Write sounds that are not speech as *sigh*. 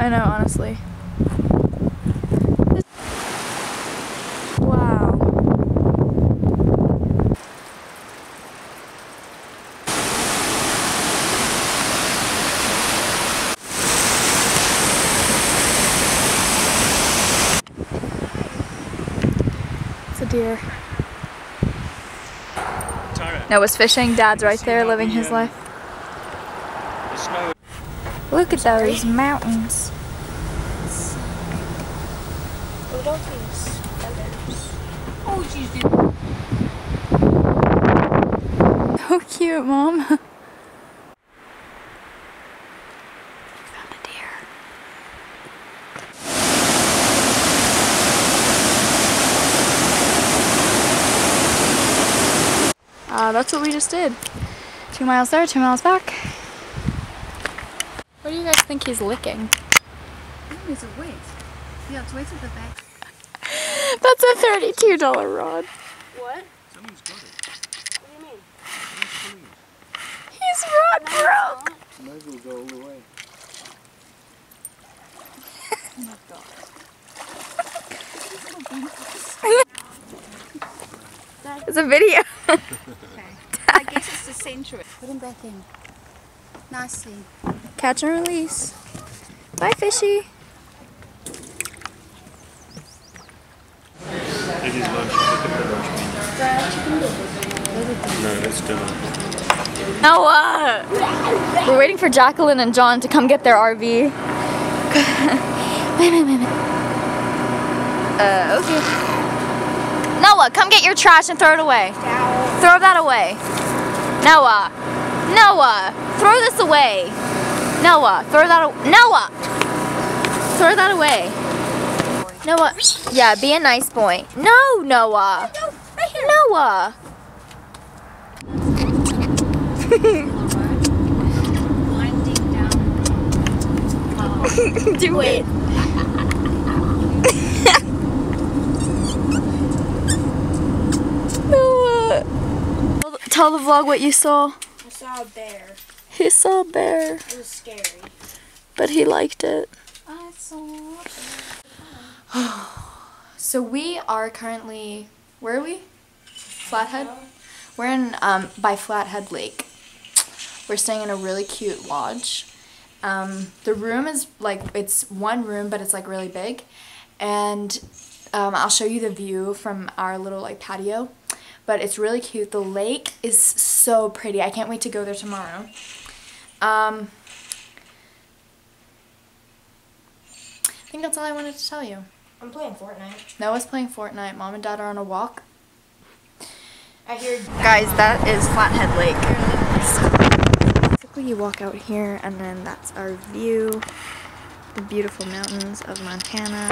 I know, honestly. Wow. It's a deer. Tara, Noah's fishing. Dad's right there living his life. The snow. Look at those mountains. Oh, don't use feathers. Oh, jeez. So cute, Mom. *laughs* Found a deer. Uh, that's what we just did. Two miles there, two miles back. What do you guys think he's licking? It's a weight. Yeah, it's weights with the back. *laughs* That's a $32 rod. What? Someone's got it. What do you mean? He's rod broke. Might as well go all the way. *laughs* It's a video. *laughs* I guess it's the center. Put him back in. Nicely. Catch and release. Bye, fishy. It is lunch. Look at the lunch menu. No, that's dinner. Noah! We're waiting for Jacqueline and John to come get their RV. wait, wait, wait, wait. Uh, okay. Noah, come get your trash and throw it away. Throw that away. Noah. Noah, throw this away. Noah, throw that away. Noah! Throw that away. Noah. Yeah, be a nice boy. No, Noah. Noah. *laughs* Do it. *laughs* Noah. Tell the vlog what you saw. I saw a bear. He saw a bear, It was scary. but he liked it. I saw a So we are currently, where are we? Flathead? We're in, um, by Flathead Lake. We're staying in a really cute lodge. Um, the room is like, it's one room, but it's like really big. And um, I'll show you the view from our little like patio. But it's really cute. The lake is so pretty. I can't wait to go there tomorrow. Um, I think that's all I wanted to tell you. I'm playing Fortnite. Noah's playing Fortnite. Mom and Dad are on a walk. I hear Guys, that is Flathead Lake. Basically, you walk out here, and then that's our view. The beautiful mountains of Montana.